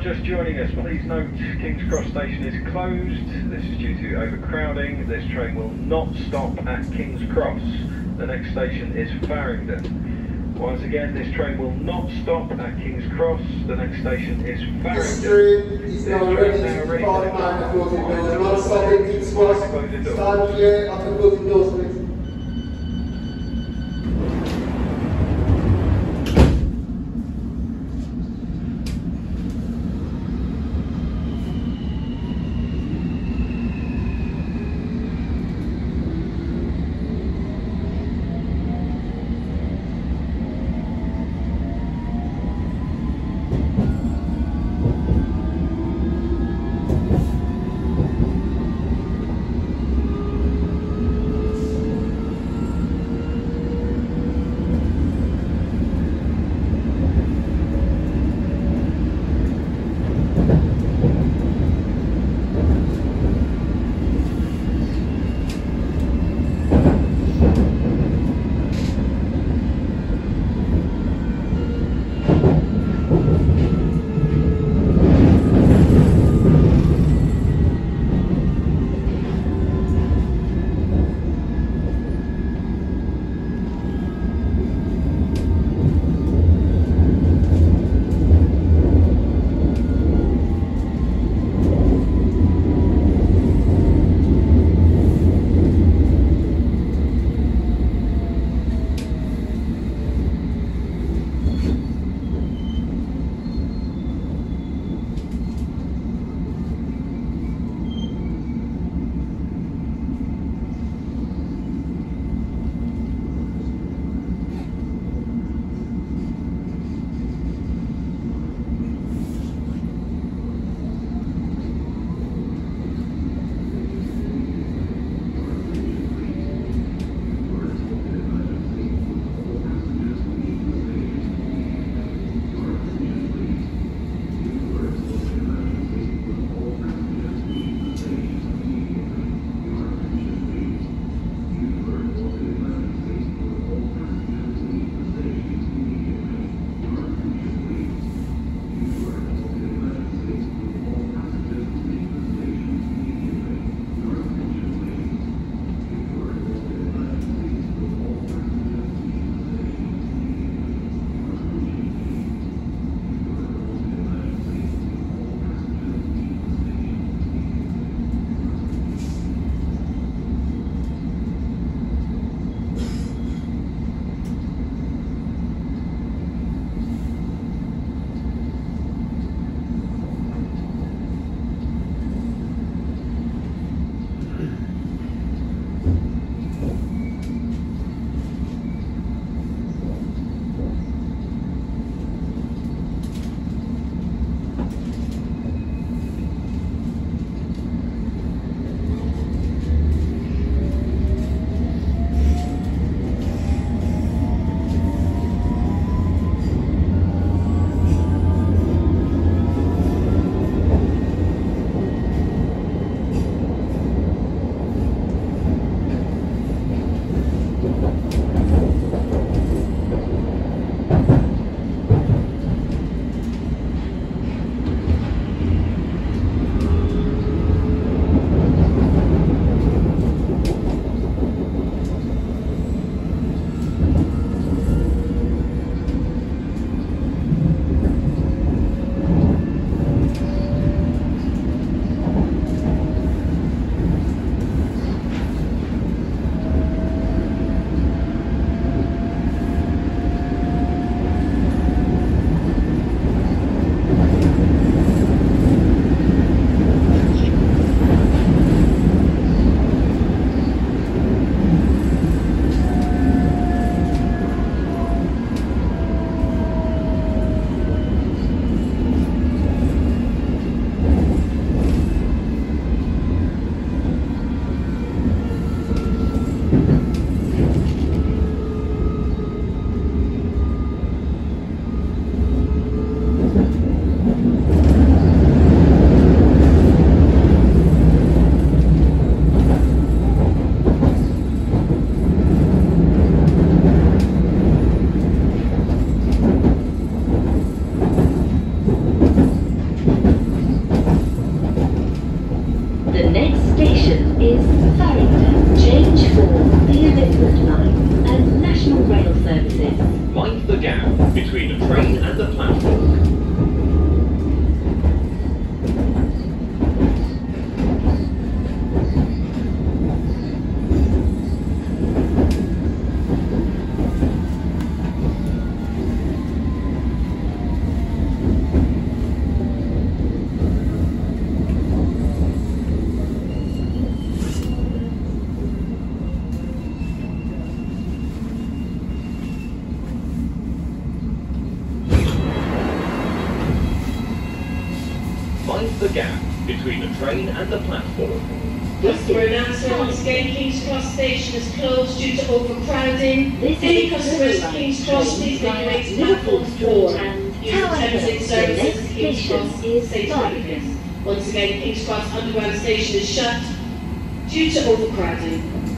just joining us, please note King's Cross station is closed. This is due to overcrowding. This train will not stop at King's Cross. The next station is Farringdon. Once again, this train will not stop at King's Cross. The next station is This Farringdon. train is now This ready to depart the closing doors. Not stopping King's Cross. Stand clear the closing doors, please. gap between the train and the platform. Mind the gap between the train and the platform. Customer announcement once again, King's Cross station is closed due to overcrowding. This Any is customers at King's Cross, please make your way to Liverpool platform Street four. and Use Tower Hill. Services next King's station Cross. is Say Once again, King's Cross Underground Station is shut due to overcrowding.